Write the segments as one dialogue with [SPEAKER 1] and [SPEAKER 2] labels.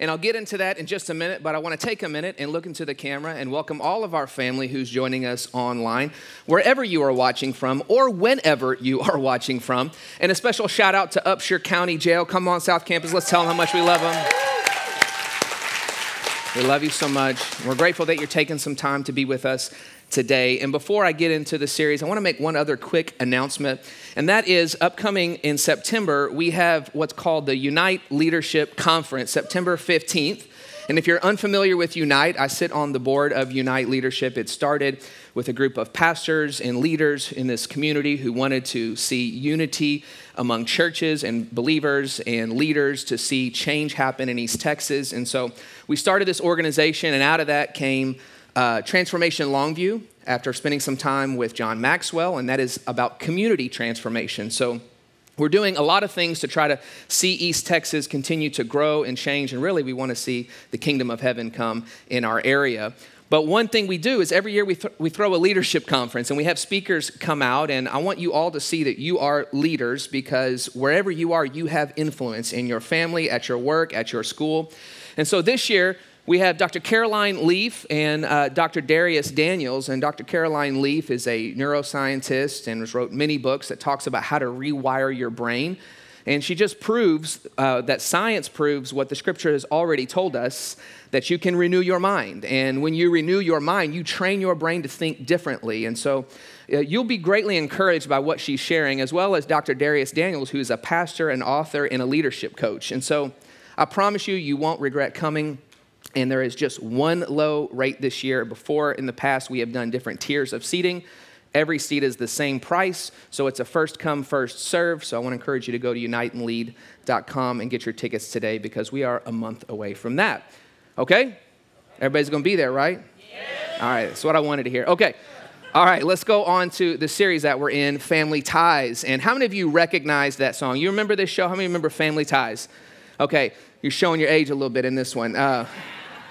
[SPEAKER 1] And
[SPEAKER 2] I'll get into that in just a minute, but I want to take a minute and look into the camera and welcome all of our family who's joining us online, wherever you are watching from or whenever you are watching from. And a special shout out to Upshur County Jail. Come on, South Campus. Let's tell them how much we love them. We love you so much. We're grateful that you're taking some time to be with us today. And before I get into the series, I want to make one other quick announcement, and that is upcoming in September, we have what's called the Unite Leadership Conference, September 15th. And if you're unfamiliar with Unite, I sit on the board of Unite Leadership. It started with a group of pastors and leaders in this community who wanted to see unity among churches and believers and leaders to see change happen in East Texas. And so we started this organization, and out of that came uh, Transformation Longview after spending some time with John Maxwell, and that is about community transformation. So we're doing a lot of things to try to see East Texas continue to grow and change, and really we want to see the kingdom of heaven come in our area. But one thing we do is every year we, th- we throw a leadership conference and we have speakers come out. And I want you all to see that you are leaders because wherever you are, you have influence in your family, at your work, at your school. And so this year, we have Dr. Caroline Leaf and uh, Dr. Dharius Daniels. And Dr. Caroline Leaf is a neuroscientist and has wrote many books that talks about how to rewire your brain. And she just proves uh, that science proves what the scripture has already told us that you can renew your mind. And when you renew your mind, you train your brain to think differently. And so uh, you'll be greatly encouraged by what she's sharing, as well as Dr. Dharius Daniels, who's a pastor, an author, and a leadership coach. And so I promise you, you won't regret coming. And there is just one low rate this year. Before in the past, we have done different tiers of seating. Every seat is the same price, so it's a first come, first serve. So I want to encourage you to go to uniteandlead.com and get your tickets today because we are a month away from that. Okay? Everybody's going to be there, right? All right, that's what I wanted to hear. Okay. All right, let's go on to the series that we're in, Family Ties. And how many of you recognize that song? You remember this show? How many remember Family Ties? Okay, you're showing your age a little bit in this one. Uh,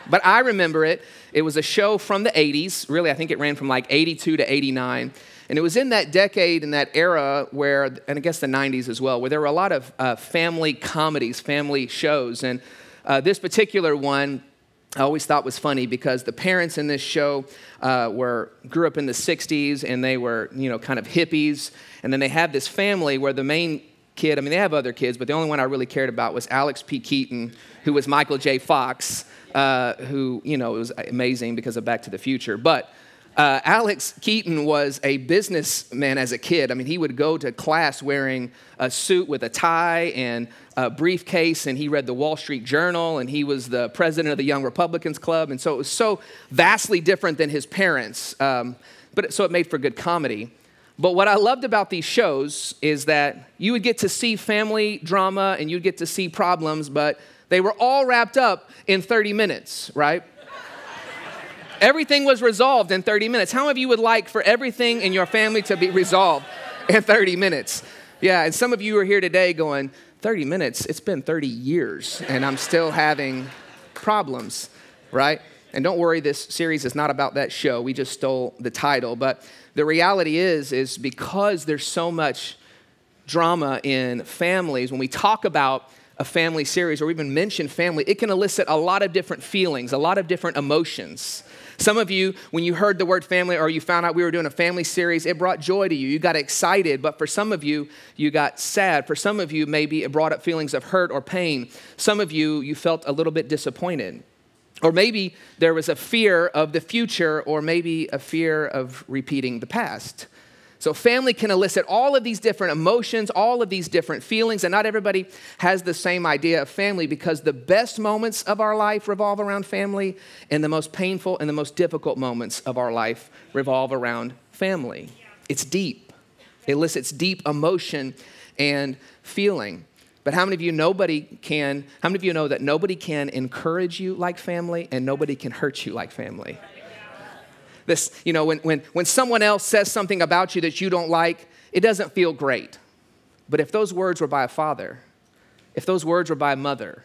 [SPEAKER 2] but I remember it. It was a show from the 80s. Really, I think it ran from like 82 to 89. And it was in that decade, in that era where, and I guess the 90s as well, where there were a lot of uh, family comedies, family shows. And uh, this particular one, I always thought was funny because the parents in this show uh, were grew up in the 60s and they were, you know, kind of hippies. And then they have this family where the main kid, I mean, they have other kids, but the only one I really cared about was Alex P. Keaton, who was Michael J. Fox uh, who, you know, it was amazing because of Back to the Future. But uh, Alex Keaton was a businessman as a kid. I mean, he would go to class wearing a suit with a tie and a briefcase, and he read the Wall Street Journal, and he was the president of the Young Republicans Club. And so it was so vastly different than his parents. Um, but so it made for good comedy. But what I loved about these shows is that you would get to see family drama and you'd get to see problems, but they were all wrapped up in 30 minutes, right? everything was resolved in 30 minutes. How many of you would like for everything in your family to be resolved in 30 minutes? Yeah, and some of you are here today going, 30 minutes, it's been 30 years, and I'm still having problems, right? And don't worry, this series is not about that show. We just stole the title. But the reality is, is because there's so much drama in families, when we talk about a family series or even mention family, it can elicit a lot of different feelings, a lot of different emotions. Some of you, when you heard the word family or you found out we were doing a family series, it brought joy to you. You got excited, but for some of you, you got sad. For some of you, maybe it brought up feelings of hurt or pain. Some of you, you felt a little bit disappointed. Or maybe there was a fear of the future, or maybe a fear of repeating the past. So, family can elicit all of these different emotions, all of these different feelings, and not everybody has the same idea of family because the best moments of our life revolve around family, and the most painful and the most difficult moments of our life revolve around family. It's deep, it elicits deep emotion and feeling. But how many of you nobody can, how many of you know that nobody can encourage you like family and nobody can hurt you like family? This, you know, when, when, when someone else says something about you that you don't like, it doesn't feel great. But if those words were by a father, if those words were by a mother,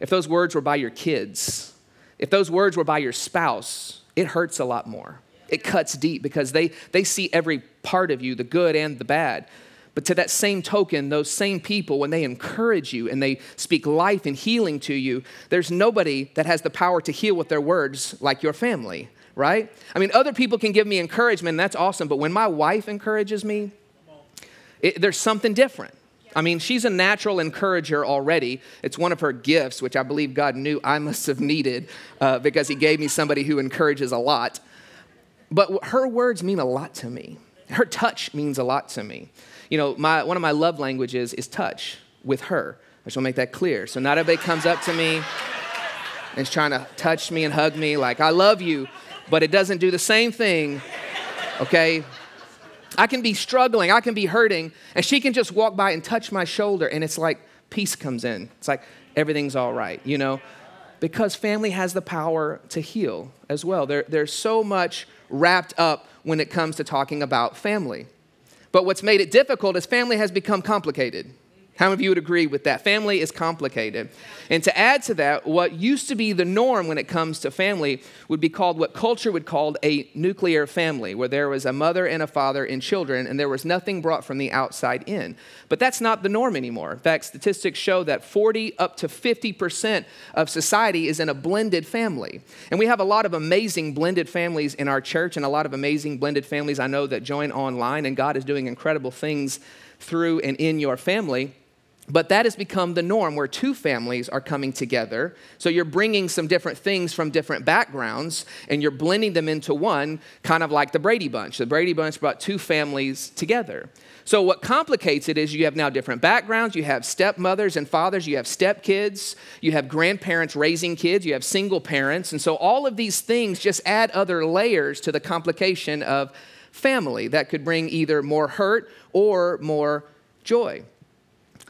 [SPEAKER 2] if those words were by your kids, if those words were by your spouse, it hurts a lot more. It cuts deep because they, they see every part of you, the good and the bad. But to that same token, those same people, when they encourage you and they speak life and healing to you, there's nobody that has the power to heal with their words like your family, right? I mean, other people can give me encouragement, that's awesome, but when my wife encourages me, it, there's something different. I mean, she's a natural encourager already. It's one of her gifts, which I believe God knew I must have needed uh, because He gave me somebody who encourages a lot. But her words mean a lot to me. Her touch means a lot to me. You know, my, one of my love languages is touch with her. I just want to make that clear. So not everybody comes up to me and is trying to touch me and hug me like, I love you, but it doesn't do the same thing, okay? I can be struggling, I can be hurting, and she can just walk by and touch my shoulder, and it's like peace comes in. It's like everything's all right, you know? Because family has the power to heal as well. There, there's so much wrapped up when it comes to talking about family. But what's made it difficult is family has become complicated. How many of you would agree with that? Family is complicated. And to add to that, what used to be the norm when it comes to family would be called what culture would call a nuclear family, where there was a mother and a father and children, and there was nothing brought from the outside in. But that's not the norm anymore. In fact, statistics show that 40 up to 50% of society is in a blended family. And we have a lot of amazing blended families in our church, and a lot of amazing blended families I know that join online, and God is doing incredible things through and in your family. But that has become the norm where two families are coming together. So you're bringing some different things from different backgrounds and you're blending them into one, kind of like the Brady Bunch. The Brady Bunch brought two families together. So what complicates it is you have now different backgrounds. You have stepmothers and fathers, you have stepkids, you have grandparents raising kids, you have single parents. And so all of these things just add other layers to the complication of family that could bring either more hurt or more joy.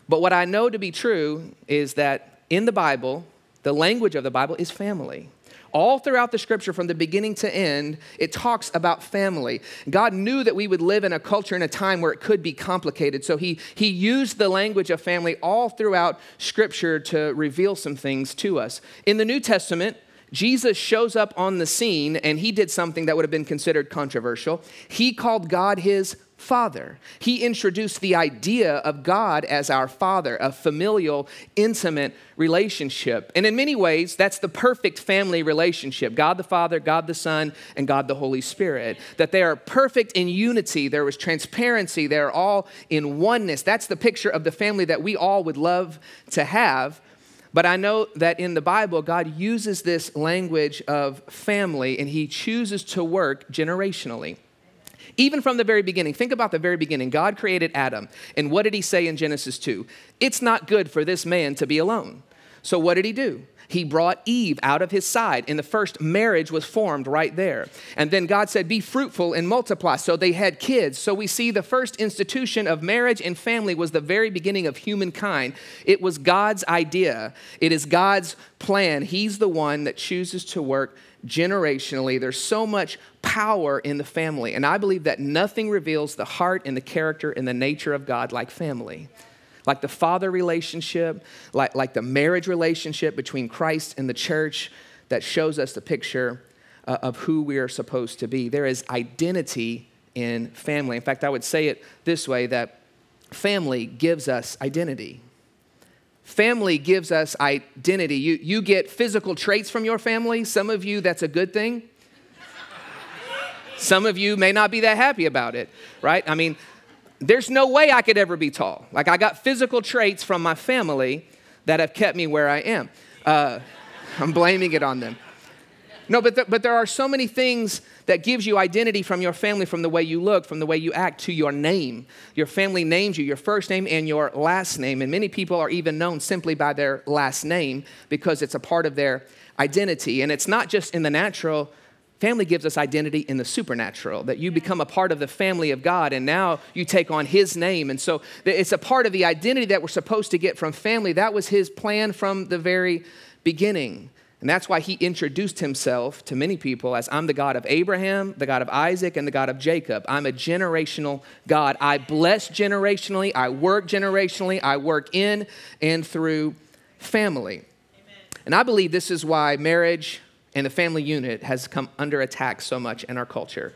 [SPEAKER 2] But what I know to be true is that in the Bible, the language of the Bible is family. All throughout the scripture, from the beginning to end, it talks about family. God knew that we would live in a culture and a time where it could be complicated. So he, he used the language of family all throughout scripture to reveal some things to us. In the New Testament, Jesus shows up on the scene and he did something that would have been considered controversial. He called God his Father. He introduced the idea of God as our Father, a familial, intimate relationship. And in many ways, that's the perfect family relationship God the Father, God the Son, and God the Holy Spirit. That they are perfect in unity. There was transparency. They're all in oneness. That's the picture of the family that we all would love to have. But I know that in the Bible, God uses this language of family and He chooses to work generationally. Even from the very beginning, think about the very beginning. God created Adam. And what did he say in Genesis 2? It's not good for this man to be alone. So what did he do? He brought Eve out of his side, and the first marriage was formed right there. And then God said, Be fruitful and multiply. So they had kids. So we see the first institution of marriage and family was the very beginning of humankind. It was God's idea, it is God's plan. He's the one that chooses to work generationally. There's so much power in the family. And I believe that nothing reveals the heart and the character and the nature of God like family. Like the father relationship, like, like the marriage relationship between Christ and the church that shows us the picture uh, of who we are supposed to be. There is identity in family. In fact, I would say it this way that family gives us identity. Family gives us identity. You, you get physical traits from your family. Some of you, that's a good thing. Some of you may not be that happy about it, right? I mean, there's no way I could ever be tall. Like, I got physical traits from my family that have kept me where I am. Uh, I'm blaming it on them. No, but, the, but there are so many things that gives you identity from your family, from the way you look, from the way you act, to your name. Your family names you, your first name and your last name. And many people are even known simply by their last name because it's a part of their identity. And it's not just in the natural, Family gives us identity in the supernatural, that you become a part of the family of God and now you take on His name. And so it's a part of the identity that we're supposed to get from family. That was His plan from the very beginning. And that's why he introduced himself to many people as I'm the God of Abraham, the God of Isaac, and the God of Jacob. I'm a generational God. I bless generationally, I work generationally, I work in and through family. Amen. And I believe this is why marriage and the family unit has come under attack so much in our culture.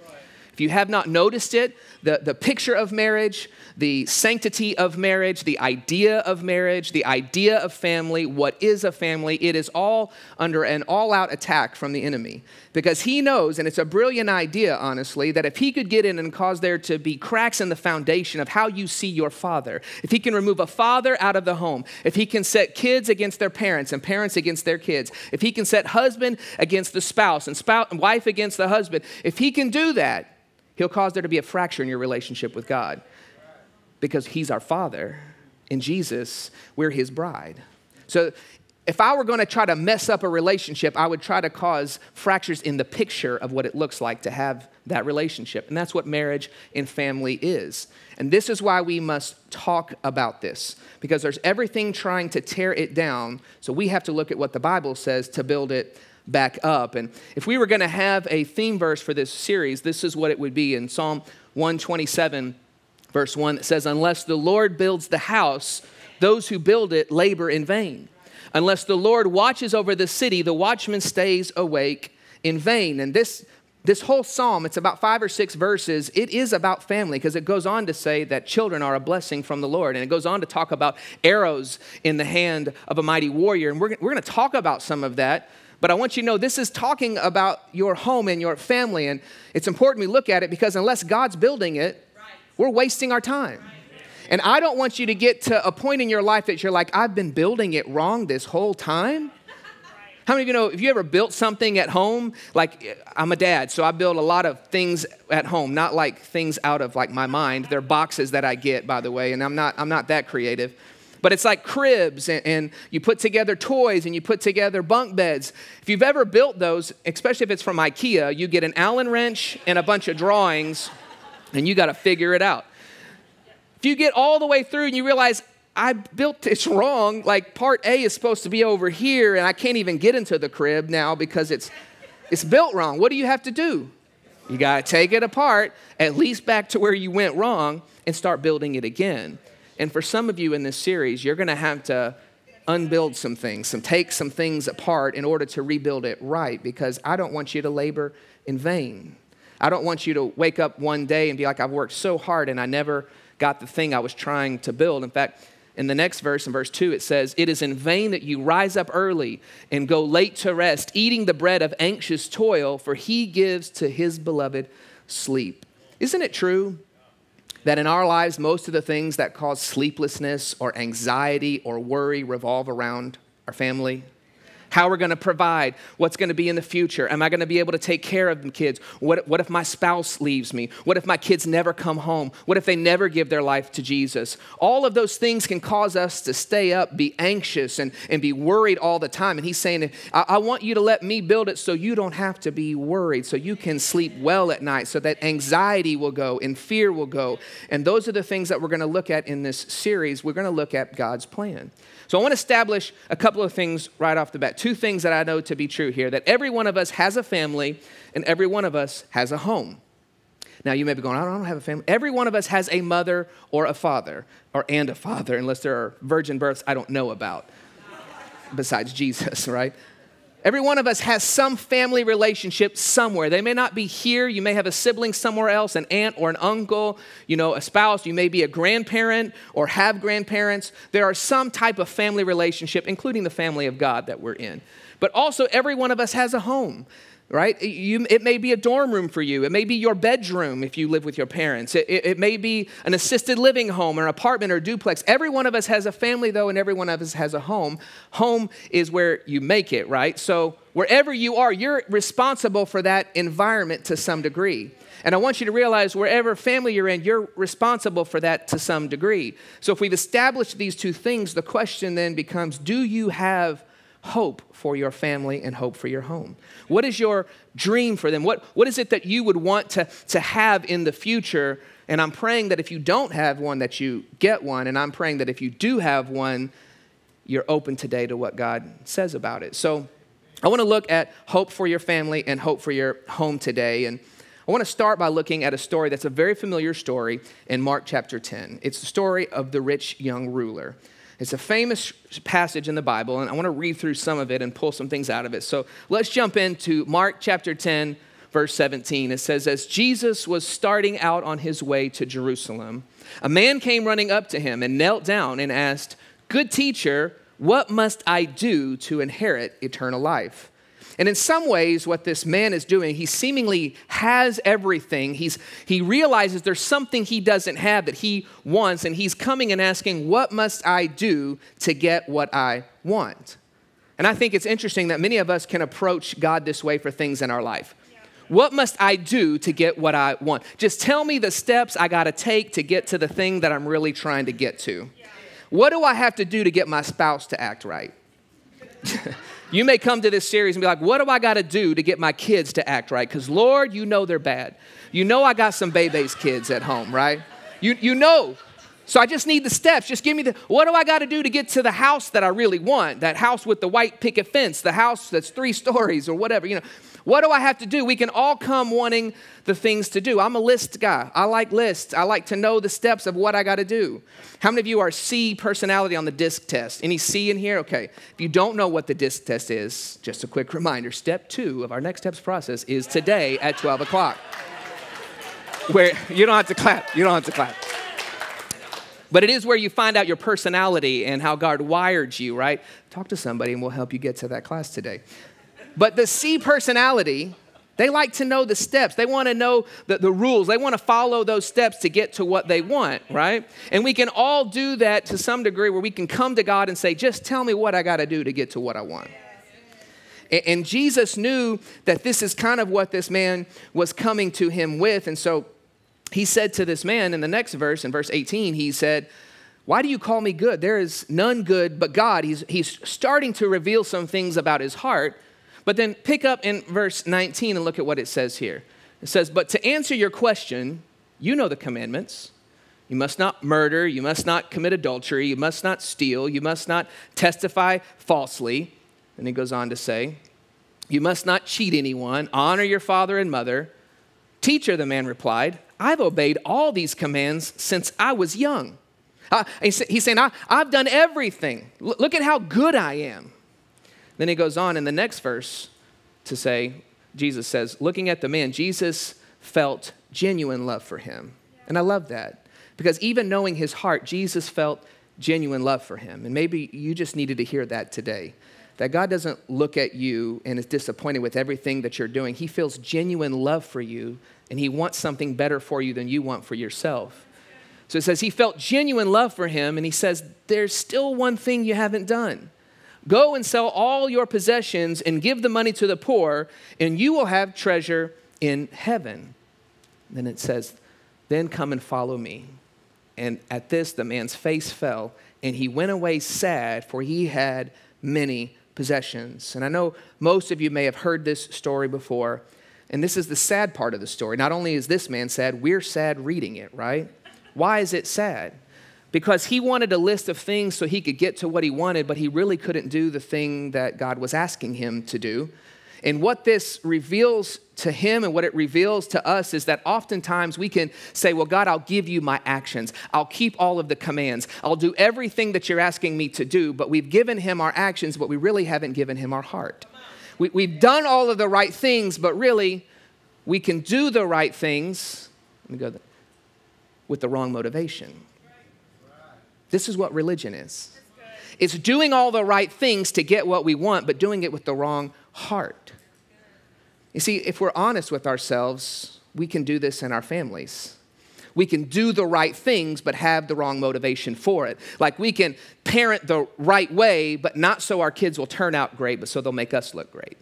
[SPEAKER 2] If you have not noticed it, the, the picture of marriage, the sanctity of marriage, the idea of marriage, the idea of family, what is a family, it is all under an all out attack from the enemy. Because he knows, and it's a brilliant idea, honestly, that if he could get in and cause there to be cracks in the foundation of how you see your father, if he can remove a father out of the home, if he can set kids against their parents and parents against their kids, if he can set husband against the spouse and spouse, and wife against the husband, if he can do that, He'll cause there to be a fracture in your relationship with God because He's our Father. In Jesus, we're His bride. So if I were going to try to mess up a relationship, I would try to cause fractures in the picture of what it looks like to have that relationship. And that's what marriage and family is. And this is why we must talk about this, because there's everything trying to tear it down. So we have to look at what the Bible says to build it back up. And if we were going to have a theme verse for this series, this is what it would be in Psalm 127, verse 1, that says, Unless the Lord builds the house, those who build it labor in vain. Unless the Lord watches over the city, the watchman stays awake in vain. And this this whole psalm, it's about five or six verses. It is about family because it goes on to say that children are a blessing from the Lord. And it goes on to talk about arrows in the hand of a mighty warrior. And we're, we're going to talk about some of that. But I want you to know this is talking about your home and your family. And it's important we look at it because unless God's building it, we're wasting our time. And I don't want you to get to a point in your life that you're like, I've been building it wrong this whole time. How many of you know if you ever built something at home? Like, I'm a dad, so I build a lot of things at home, not like things out of like my mind. They're boxes that I get, by the way, and I'm not, I'm not that creative. But it's like cribs, and, and, you put together toys and you put together bunk beds. If you've ever built those, especially if it's from IKEA, you get an Allen wrench and a bunch of drawings, and you got to figure it out. If you get all the way through and you realize, I built this wrong, like part A is supposed to be over here, and I can't even get into the crib now because it's, it's built wrong. What do you have to do? You got to take it apart, at least back to where you went wrong, and start building it again. And for some of you in this series, you're going to have to unbuild some things, some take some things apart in order to rebuild it right because I don't want you to labor in vain. I don't want you to wake up one day and be like, I've worked so hard and I never got the thing I was trying to build. In fact, in the next verse, in verse 2, it says, It is in vain that you rise up early and go late to rest, eating the bread of anxious toil, for he gives to his beloved sleep. Isn't it true that in our lives, most of the things that cause sleeplessness or anxiety or worry revolve around our family, how we're going to provide, what's going to be in the future. Am I going to be able to take care of the kids? What, what if my spouse leaves me? What if my kids never come home? What if they never give their life to Jesus? All of those things can cause us to stay up, be anxious, and, and be worried all the time. And he's saying, I, I want you to let me build it so you don't have to be worried, so you can sleep well at night, so that anxiety will go and fear will go. And those are the things that we're going to look at in this series. We're going to look at God's plan. So I want to establish a couple of things right off the bat. Two things that I know to be true here that every one of us has a family and every one of us has a home. Now you may be going, I don't have a family. Every one of us has a mother or a father, or and a father, unless there are virgin births I don't know about, besides Jesus, right? Every one of us has some family relationship somewhere. They may not be here. You may have a sibling somewhere else, an aunt or an uncle, you know, a spouse. You may be a grandparent or have grandparents. There are some type of family relationship, including the family of God that we're in. But also, every one of us has a home right? You, it may be a dorm room for you. It may be your bedroom if you live with your parents. It, it, it, may be an assisted living home or an apartment or duplex. Every one of us has a family, though, and every one of us has a home. Home is where you make it, right? So wherever you are, you're responsible for that environment to some degree. And I want you to realize wherever family you're in, you're responsible for that to some degree. So if we've established these two things, the question then becomes do you have hope for your family and hope for your home? What is your dream for them? What, what is it that you would want to, to have in the future? And I'm praying that if you don't have one, that you get one. And I'm praying that if you do have one, you're open today to what God says about it. So I want to look at hope for your family and hope for your home today. And I want to start by looking at a story that's a very familiar story in Mark chapter 10. It's the story of the rich young ruler. It's a famous passage in the Bible, and I want to read through some of it and pull some things out of it. So let's jump into Mark chapter 10, verse 17. It says, As Jesus was starting out on his way to Jerusalem, a man came running up to him and knelt down and asked, Good teacher, what must I do to inherit eternal life? And in some ways, what this man is doing, he seemingly has everything. He's, he realizes there's something he doesn't have that he wants, and he's coming and asking, What must I do to get what I want? And I think it's interesting that many of us can approach God this way for things in our life. What must I do to get what I want? Just tell me the steps I got to take to get to the thing that I'm really trying to get to. What do I have to do to get my spouse to act right? you may come to this series and be like, what do I got to do to get my kids to act right? Because, Lord, you know they're bad. You know I got some baby's kids at home, right? You, you know. So I just need the steps. Just give me the, what do I got to do to get to the house that I really want? That house with the white picket fence, the house that's three stories or whatever, you know. What do I have to do? We can all come wanting the things to do. I'm a list guy. I like lists. I like to know the steps of what I got to do. How many of you are C personality on the DISC test? Any C in here? Okay. If you don't know what the DISC test is, just a quick reminder step two of our next steps process is today at 12 o'clock. Where you don't have to clap. You don't have to clap. But it is where you find out your personality and how God wired you, right? Talk to somebody and we'll help you get to that class today. But the C personality, they like to know the steps. They want to know the, the rules. They want to follow those steps to get to what they want, right? And we can all do that to some degree where we can come to God and say, just tell me what I got to do to get to what I want. And, and Jesus knew that this is kind of what this man was coming to him with. And so he said to this man in the next verse, in verse 18, he said, why do you call me good? There is none good but God. He's, he's starting to reveal some things about his heart. But then pick up in verse 19 and look at what it says here. It says, But to answer your question, you know the commandments. You must not murder. You must not commit adultery. You must not steal. You must not testify falsely. And he goes on to say, You must not cheat anyone. Honor your father and mother. Teacher, the man replied, I've obeyed all these commands since I was young. Uh, he's saying, I, have done everything. L- look at how good I am. Then he goes on in the next verse to say, Jesus says, looking at the man, Jesus felt genuine love for him. And I love that because even knowing his heart, Jesus felt genuine love for him. And maybe you just needed to hear that today. That God doesn't look at you and is disappointed with everything that you're doing. He feels genuine love for you and he wants something better for you than you want for yourself. So it says he felt genuine love for him and he says, There's still one thing you haven't done. Go and sell all your possessions and give the money to the poor, and you will have treasure in heaven. Then it says, Then come and follow me. And at this, the man's face fell, and he went away sad, for he had many possessions. And I know most of you may have heard this story before. And this is the sad part of the story. Not only is this man sad, we're sad reading it, right? Why is it sad? Because he wanted a list of things so he could get to what he wanted, but he really couldn't do the thing that God was asking him to do. And what this reveals to him and what it reveals to us is that oftentimes we can say, Well, God, I'll give you my actions. I'll keep all of the commands. I'll do everything that you're asking me to do. But we've given him our actions, but we really haven't given him our heart. We, have done all of the right things, but really we can do the right things let me go with the wrong motivation. This is what religion is it's doing all the right things to get what we want, but doing it with the wrong heart. You see, if we're honest with ourselves, we can do this in our families. We can do the right things, but have the wrong motivation for it. Like we can parent the right way, but not so our kids will turn out great, but so they'll make us look great.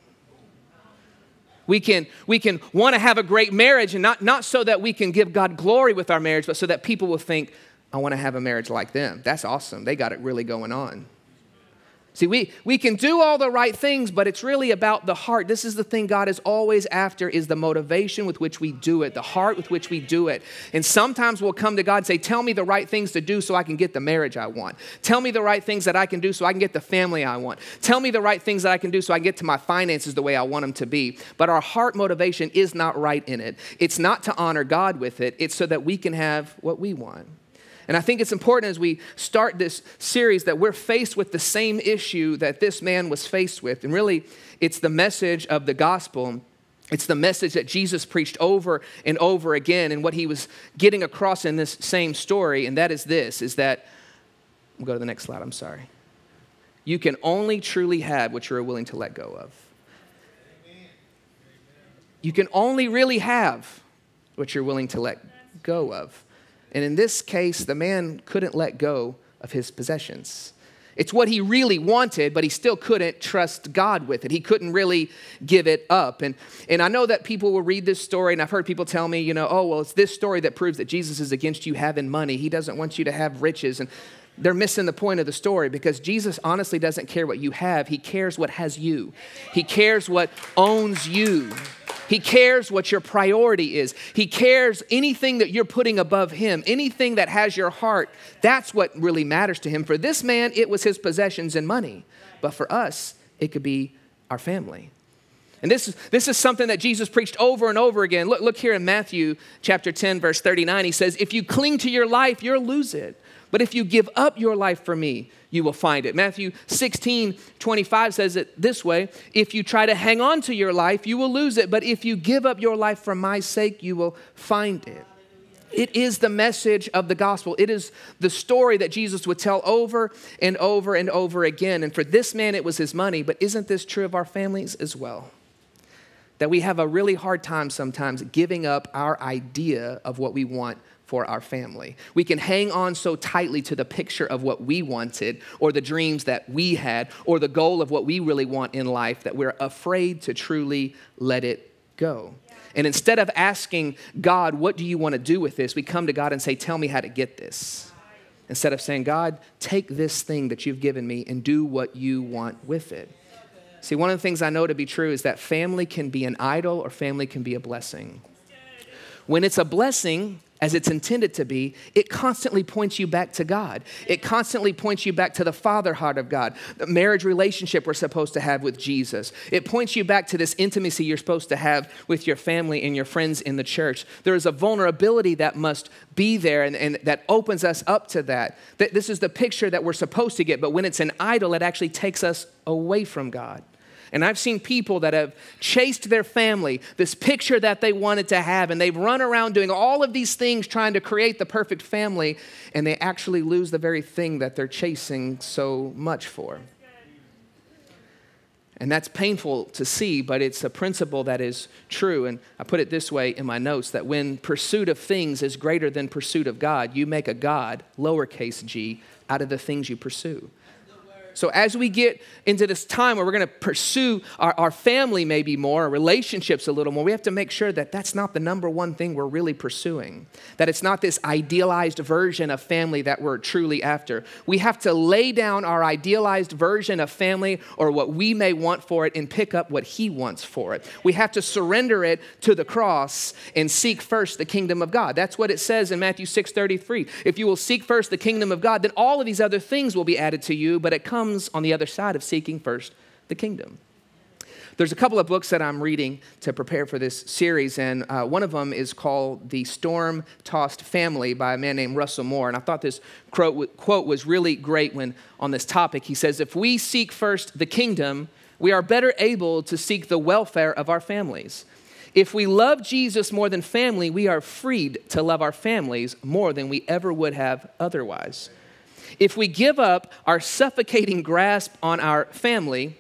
[SPEAKER 2] We can, we can want to have a great marriage, and not, not so that we can give God glory with our marriage, but so that people will think, I want to have a marriage like them. That's awesome. They got it really going on. See, we, we can do all the right things, but it's really about the heart. This is the thing God is always after is the motivation with which we do it, the heart with which we do it. And sometimes we'll come to God and say, tell me the right things to do so I can get the marriage I want. Tell me the right things that I can do so I can get the family I want. Tell me the right things that I can do so I get to my finances the way I want them to be. But our heart motivation is not right in it. It's not to honor God with it. It's so that we can have what we want. And I think it's important as we start this series that we're faced with the same issue that this man was faced with. And really, it's the message of the gospel. It's the message that Jesus preached over and over again and what he was getting across in this same story. And that is this is that, we'll go to the next slide, I'm sorry. You can only truly have what you're willing to let go of. You can only really have what you're willing to let go of. And in this case, the man couldn't let go of his possessions. It's what he really wanted, but he still couldn't trust God with it. He couldn't really give it up. And, and I know that people will read this story, and I've heard people tell me, you know, oh, well, it's this story that proves that Jesus is against you having money. He doesn't want you to have riches. And they're missing the point of the story because Jesus honestly doesn't care what you have. He cares what has you, He cares what owns you. He cares what your priority is. He cares anything that you're putting above him, anything that has your heart. That's what really matters to him. For this man, it was his possessions and money. But for us, it could be our family. And this is, this is something that Jesus preached over and over again. Look, look here in Matthew chapter 10, verse 39. He says, If you cling to your life, you'll lose it. But if you give up your life for me, you will find it. Matthew 16, 25 says it this way If you try to hang on to your life, you will lose it. But if you give up your life for my sake, you will find it. It is the message of the gospel. It is the story that Jesus would tell over and over and over again. And for this man, it was his money. But isn't this true of our families as well? That we have a really hard time sometimes giving up our idea of what we want for our family. We can hang on so tightly to the picture of what we wanted, or the dreams that we had, or the goal of what we really want in life that we're afraid to truly let it go. And instead of asking God, what do you want to do with this? We come to God and say, tell me how to get this. Instead of saying, God, take this thing that you've given me and do what you want with it. See, one of the things I know to be true is that family can be an idol or family can be a blessing. When it's a blessing, as it's intended to be, it constantly points you back to God. It constantly points you back to the father heart of God, the marriage relationship we're supposed to have with Jesus. It points you back to this intimacy you're supposed to have with your family and your friends in the church. There is a vulnerability that must be there and, and that opens us up to that. That this is the picture that we're supposed to get, but when it's an idol, it actually takes us away from God. And I've seen people that have chased their family, this picture that they wanted to have, and they've run around doing all of these things trying to create the perfect family, and they actually lose the very thing that they're chasing so much for. And that's painful to see, but it's a principle that is true. And I put it this way in my notes that when pursuit of things is greater than pursuit of God, you make a God, lowercase g, out of the things you pursue. So, as we get into this time where we're going to pursue our, our family maybe more, our relationships a little more, we have to make sure that that's not the number one thing we're really pursuing. That it's not this idealized version of family that we're truly after. We have to lay down our idealized version of family or what we may want for it and pick up what He wants for it. We have to surrender it to the cross and seek first the kingdom of God. That's what it says in Matthew 6 33. If you will seek first the kingdom of God, then all of these other things will be added to you, but it comes comes on the other side of seeking first the kingdom. There's a couple of books that I'm reading to prepare for this series, and uh, one of them is called The Storm Tossed Family by a man named Russell Moore. And I thought this quote, quote was really great when on this topic. He says, If we seek first the kingdom, we are better able to seek the welfare of our families. If we love Jesus more than family, we are freed to love our families more than we ever would have otherwise. If we give up our suffocating grasp on our family,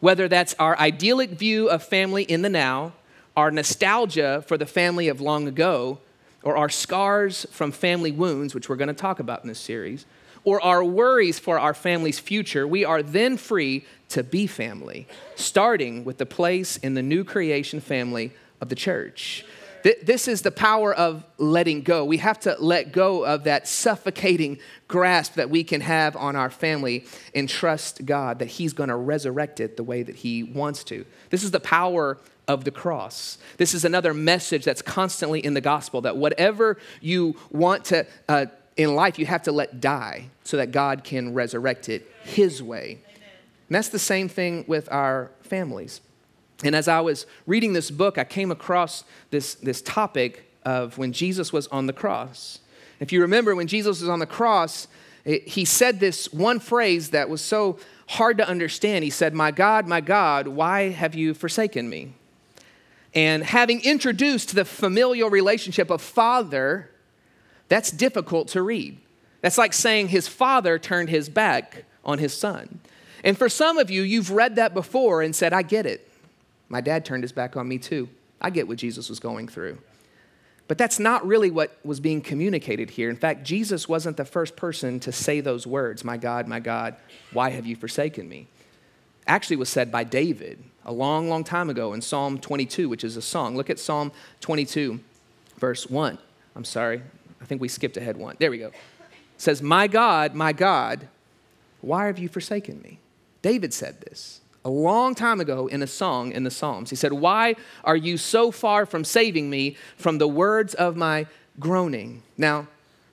[SPEAKER 2] whether that's our idyllic view of family in the now, our nostalgia for the family of long ago, or our scars from family wounds, which we're going to talk about in this series, or our worries for our family's future, we are then free to be family, starting with the place in the new creation family of the church. Th- This is the power of letting go. We have to let go of that suffocating grasp that we can have on our family and trust God that He's going to resurrect it the way that He wants to. This is the power of the cross. This is another message that's constantly in the gospel that whatever you want to uh, in life, you have to let die so that God can resurrect it His way. And that's the same thing with our families. And as I was reading this book, I came across this, this topic of when Jesus was on the cross. If you remember, when Jesus was on the cross, it- he said this one phrase that was so hard to understand. He said, My God, my God, why have you forsaken me? And having introduced the familial relationship of father, that's difficult to read. That's like saying his father turned his back on his son. And for some of you, you've read that before and said, I get it. My dad turned his back on me too. I get what Jesus was going through. But that's not really what was being communicated here. In fact, Jesus wasn't the first person to say those words, My God, my God, why have you forsaken me? Actually, was said by David a long, long time ago in Psalm 22, which is a song. Look at Psalm 22, verse 1. I'm sorry, I think we skipped ahead one. There we go. It says, My God, my God, why have you forsaken me? David said this a long time ago in a song in the Psalms. He said, Why are you so far from saving me from the words of my groaning? Now,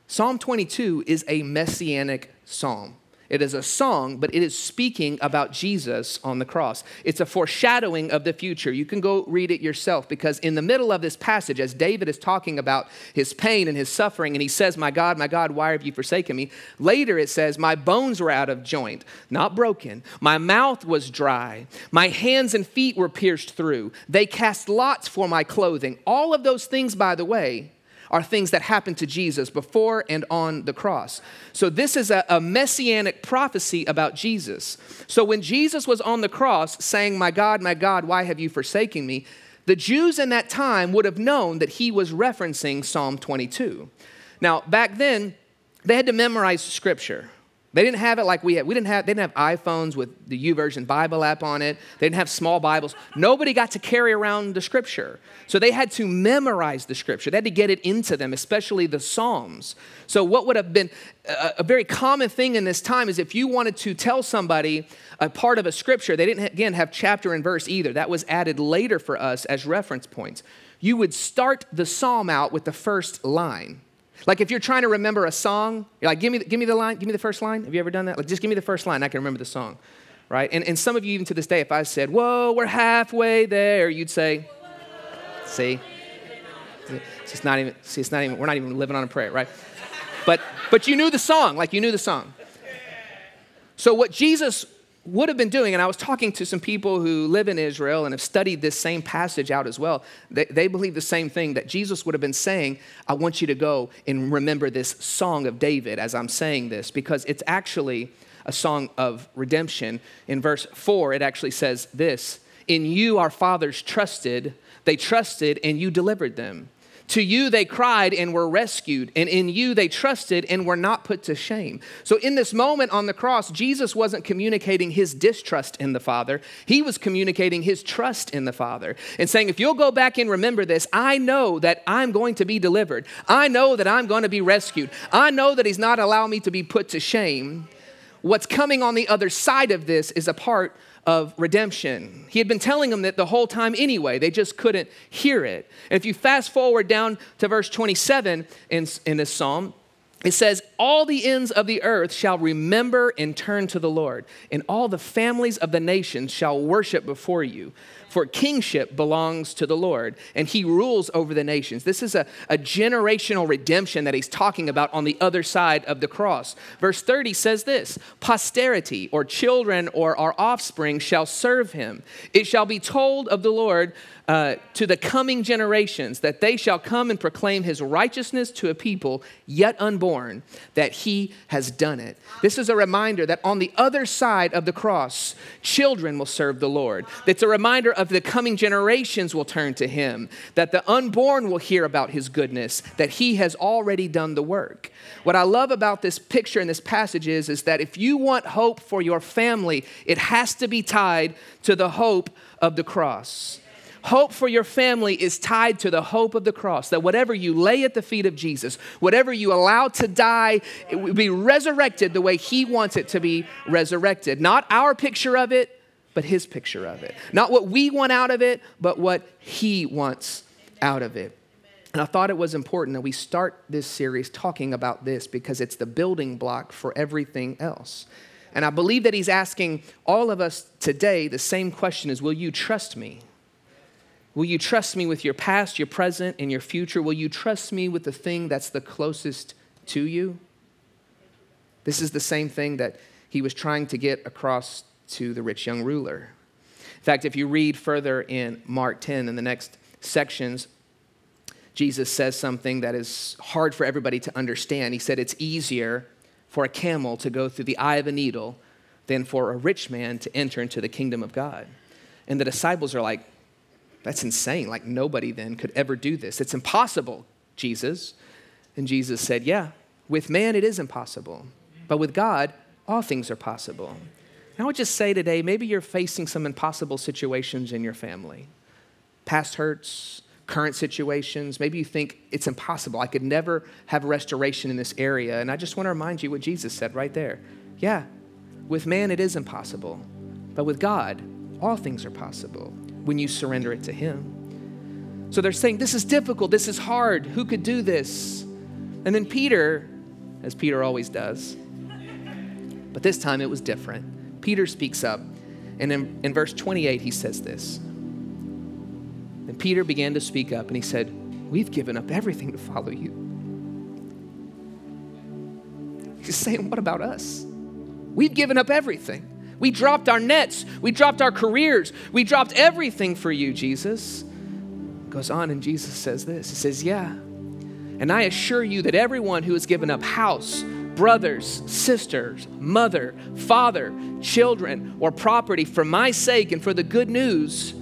[SPEAKER 2] Psalm 22 is a messianic psalm. It is a song, but it is speaking about Jesus on the cross. It's a foreshadowing of the future. You can go read it yourself because in the middle of this passage, as David is talking about his pain and his suffering, and he says, My God, my God, why have you forsaken me? Later it says, My bones were out of joint, not broken. My mouth was dry. My hands and feet were pierced through. They cast lots for my clothing. All of those things, by the way, are things that happened to Jesus before and on the cross. So, this is a, a, messianic prophecy about Jesus. So, when Jesus was on the cross saying, My God, my God, why have you forsaken me? The Jews in that time would have known that he was referencing Psalm 22. Now, back then, they had to memorize scripture. They didn't have it like we had. We didn't have, they didn't have iPhones with the YouVersion Bible app on it. They didn't have small Bibles. Nobody got to carry around the scripture. So they had to memorize the scripture. They had to get it into them, especially the Psalms. So, what would have been a, a very common thing in this time is if you wanted to tell somebody a part of a scripture, they didn't, again, have chapter and verse either. That was added later for us as reference points. You would start the psalm out with the first line. Like if you're trying to remember a song, you're like, give me, give me the line, give me the first line. Have you ever done that? Like, just give me the first line, I can remember the song, right? And, and some of you, even to this day, if I said, whoa, we're halfway there, you'd say, see? It's not even, see, it's not even, we're not even living on a prayer, right? But, but you knew the song, like you knew the song. So what Jesus would have been doing, and I was talking to some people who live in Israel and have studied this same passage out as well. They, they, believe the same thing that Jesus would have been saying, I want you to go and remember this song of David as I'm saying this, because it's actually a song of redemption. In verse 4, it actually says this In you our fathers trusted, they trusted, and you delivered them. To you they cried and were rescued, and in you they trusted and were not put to shame. So, in this moment on the cross, Jesus wasn't communicating his distrust in the Father. He was communicating his trust in the Father and saying, If you'll go back and remember this, I know that I'm going to be delivered. I know that I'm going to be rescued. I know that he's not allowing me to be put to shame. What's coming on the other side of this is a part of redemption. He had been telling them that the whole time anyway, they just couldn't hear it. And if you fast forward down to verse 27 in, in this psalm, it says, All the ends of the earth shall remember and turn to the Lord, and all the families of the nations shall worship before you. For kingship belongs to the Lord, and he rules over the nations. This is a, a generational redemption that he's talking about on the other side of the cross. Verse 30 says this Posterity, or children, or our offspring shall serve him. It shall be told of the Lord uh, to the coming generations that they shall come and proclaim his righteousness to a people yet unborn, that he has done it. This is a reminder that on the other side of the cross, children will serve the Lord. It's a reminder of the coming generations will turn to him, that the unborn will hear about his goodness, that he has already done the work. What I love about this picture and this passage is, is that if you want hope for your family, it has to be tied to the hope of the cross. hope for your family is tied to the hope of the cross. That whatever you lay at the feet of Jesus, whatever you allow to die, it will be resurrected the way He wants it to be resurrected. Not our picture of it, but His picture of it. Not what we want out of it, but what He wants out of it. And I thought it was important that we start this series talking about this because it's the building block for everything else. And I believe that he's asking all of us today the same question is will you trust me? Will you trust me with your past, your present, and your future? Will you trust me with the thing that's the closest to you? This is the same thing that he was trying to get across to the rich young ruler. In fact, if you read further in Mark 10 in the next sections, Jesus says something that is hard for everybody to understand. He said, It's easier for a camel to go through the eye of a needle than for a rich man to enter into the kingdom of God. And the disciples are like, That's insane. Like, nobody then could ever do this. It's impossible, Jesus. And Jesus said, Yeah, with man it is impossible, but with God, all things are possible. And I would just say today, maybe you're facing some impossible situations in your family. Past hurts, current situations. Maybe you think it's impossible. I could never have restoration in this area. And I just want to remind you what Jesus said right there. Yeah, with man it is impossible, but with God, all things are possible when you surrender it to Him. So they're saying, This is difficult. This is hard. Who could do this? And then Peter, as Peter always does, but this time it was different. Peter speaks up. And in, in verse 28, he says this. And Peter began to speak up and he said, We've given up everything to follow you. He's saying, What about us? We've given up everything. We dropped our nets. We dropped our careers. We dropped everything for you, Jesus. Goes on, and Jesus says this He says, Yeah. And I assure you that everyone who has given up house, brothers, sisters, mother, father, children, or property for my sake and for the good news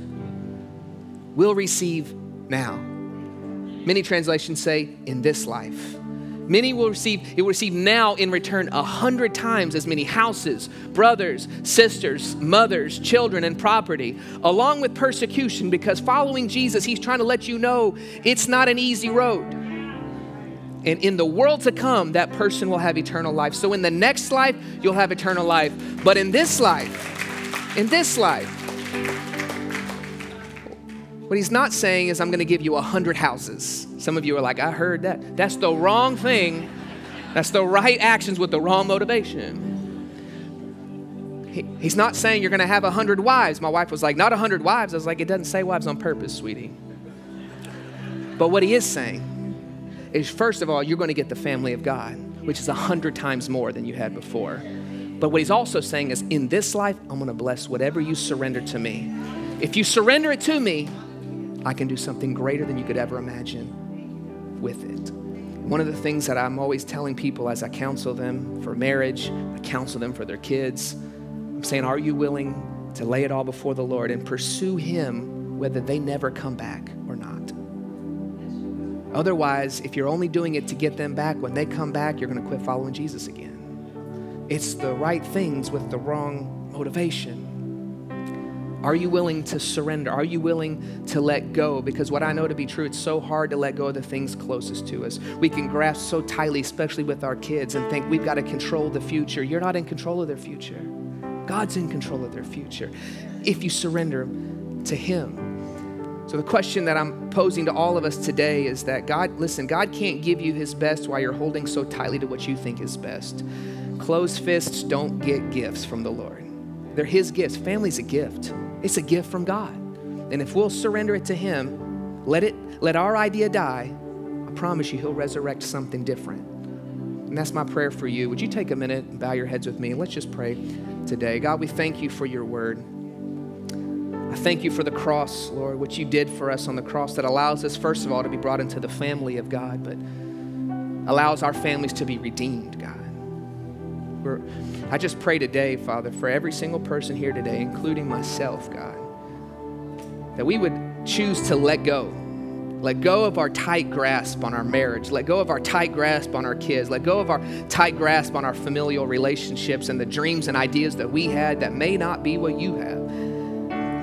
[SPEAKER 2] will receive now. Many translations say, in this life. Many will receive, it will receive now in return a hundred times as many houses, brothers, sisters, mothers, children, and property, along with persecution, because following Jesus, he's trying to let you know it's not an easy road. And in the world to come, that person will have eternal life. So in the next life, you'll have eternal life. But in this life, in this life, what he's not saying is, I'm going to give you a hundred houses. Some of you are like, I heard that. That's the wrong thing. That's the right actions with the wrong motivation. He, he's not saying you're going to have a hundred wives. My wife was like, not a hundred wives. I was like, it doesn't say wives on purpose, sweetie. But what he is saying is, first of all, you're going to get the family of God, which is a hundred times more than you had before. But what he's also saying is, in this life, I'm going to bless whatever you surrender to me. If you surrender it to me, I can do something greater than you could ever imagine with it. One of the things that I'm always telling people as I counsel them for marriage, I counsel them for their kids, I'm saying, Are you willing to lay it all before the Lord and pursue Him whether they never come back or not? Otherwise, if you're only doing it to get them back, when they come back, you're going to quit following Jesus again. It's the right things with the wrong motivation. Are you willing to surrender? Are you willing to let go? Because what I know to be true, it's so hard to let go of the things closest to us. We can grasp so tightly, especially with our kids, and think we've got to control the future. You're not in control of their future. God's in control of their future if you surrender to Him. So, the question that I'm posing to all of us today is that God, listen, God can't give you His best while you're holding so tightly to what you think is best. Closed fists don't get gifts from the Lord, they're His gifts. Family's a gift, it's a gift from God. And if we'll surrender it to Him, let, it, let our idea die, I promise you He'll resurrect something different. And that's my prayer for you. Would you take a minute and bow your heads with me? Let's just pray today. God, we thank you for your word. I thank you for the cross, Lord, what you did for us on the cross that allows us, first of all, to be brought into the family of God, but allows our families to be redeemed, God. We're, I just pray today, Father, for every single person here today, including myself, God, that we would choose to let go. Let go of our tight grasp on our marriage. Let go of our tight grasp on our kids. Let go of our tight grasp on our familial relationships and the dreams and ideas that we had that may not be what you have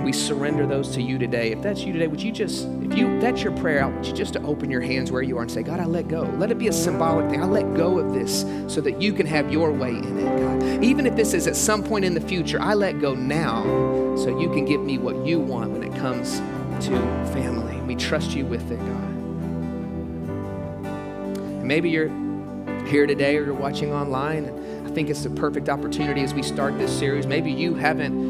[SPEAKER 2] we surrender those to you today. If that's you today, would you just, if you that's your prayer, I want you just to open your hands where you are and say, God, I let go. Let it be a symbolic thing. I let go of this so that you can have your way in it, God. Even if this is at some point in the future, I let go now so you can give me what you want when it comes to family. We trust you with it, God. And maybe you're here today or you're watching online. and I think it's the perfect opportunity as we start this series. Maybe you haven't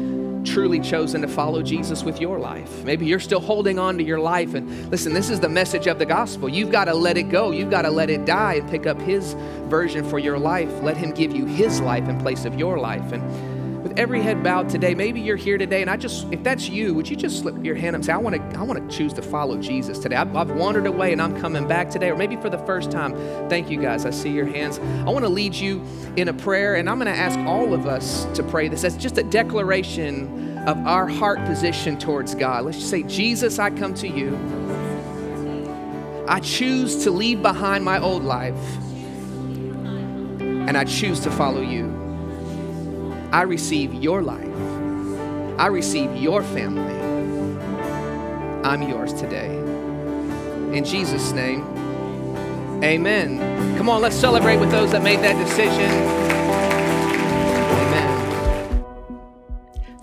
[SPEAKER 2] truly chosen to follow Jesus with your life. Maybe you're still holding on to your life. And listen, this is the message of the gospel. You've got to let it go. You've got to let it die and pick up His version for your life. Let Him give you His life in place of your life. And with every head bowed today, maybe you're here today, and I just, if that's you, would you just slip your hand up and say, I want to, I want to choose to follow Jesus today. I've, I've wandered away and I'm coming back today, or maybe for the first time. Thank you guys. I see your hands. I want to lead you in a prayer, and I'm going to ask all of us to pray this. That's just a declaration of our heart position towards God. Let's just say, Jesus, I come to you. I choose to leave behind my old life, and I choose to follow you. I receive your life. I receive your family. I'm yours today. In Jesus' name, amen. Come on, let's celebrate with those that made that decision.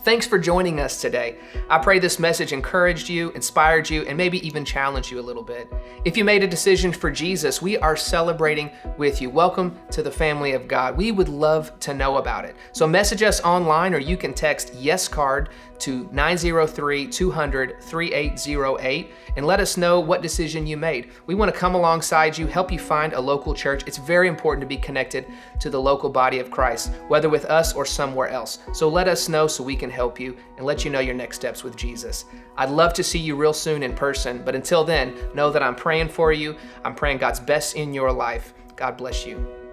[SPEAKER 2] Thanks for joining us today. I pray this message encouraged you, inspired you, and maybe even challenged you a little bit. If you made a decision for Jesus, we are celebrating with you. Welcome to the family of God. We would love to know about it. So message us online or you can text yes card to 903 200 3808 and let us know what decision you made. We want to come alongside you, help you find a local church. It's very important to be connected to the local body of Christ, whether with us or somewhere else. So let us know so we can help you and let you know your next steps with Jesus. I'd love to see you real soon in person, but until then, know that I'm praying for you. I'm praying God's best in your life. God bless you.